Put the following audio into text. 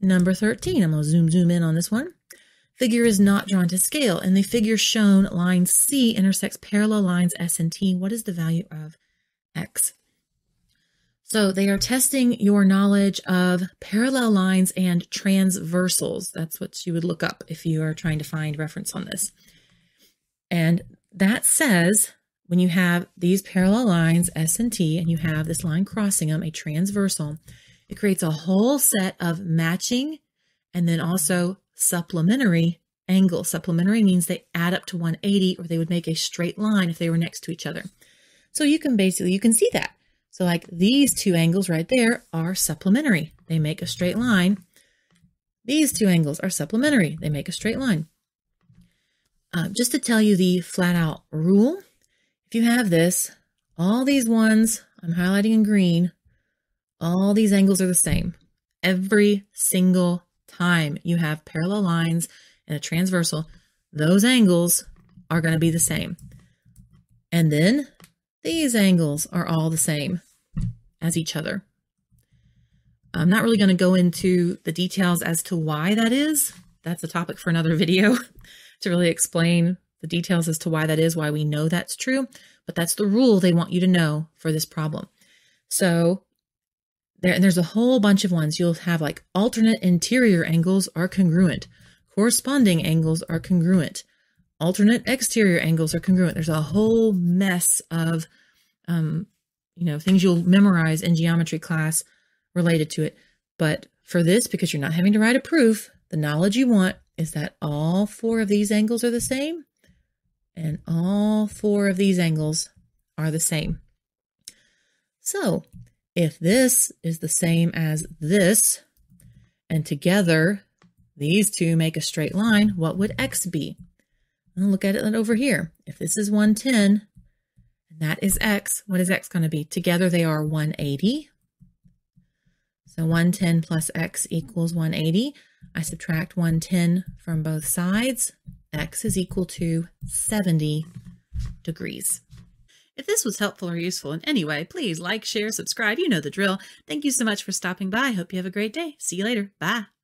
Number 13, I'm going to zoom, zoom in on this one. Figure is not drawn to scale. and the figure shown, line C intersects parallel lines S and T. What is the value of X? So they are testing your knowledge of parallel lines and transversals. That's what you would look up if you are trying to find reference on this. And that says when you have these parallel lines, S and T, and you have this line crossing them, a transversal, it creates a whole set of matching and then also supplementary angles. Supplementary means they add up to 180 or they would make a straight line if they were next to each other. So you can basically, you can see that. So like these two angles right there are supplementary. They make a straight line. These two angles are supplementary. They make a straight line. Um, just to tell you the flat out rule, if you have this, all these ones I'm highlighting in green, all these angles are the same. Every single time you have parallel lines and a transversal, those angles are going to be the same. And then these angles are all the same as each other. I'm not really going to go into the details as to why that is. That's a topic for another video to really explain the details as to why that is, why we know that's true. But that's the rule they want you to know for this problem. So there, and there's a whole bunch of ones. You'll have like alternate interior angles are congruent. Corresponding angles are congruent. Alternate exterior angles are congruent. There's a whole mess of, um, you know, things you'll memorize in geometry class related to it. But for this, because you're not having to write a proof, the knowledge you want is that all four of these angles are the same and all four of these angles are the same. So if this is the same as this, and together these two make a straight line, what would x be? And look at it over here. If this is 110, and that is x, what is x going to be? Together they are 180. So 110 plus x equals 180. I subtract 110 from both sides. x is equal to 70 degrees. If this was helpful or useful in any way, please like, share, subscribe. You know the drill. Thank you so much for stopping by. Hope you have a great day. See you later. Bye.